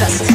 Podcast.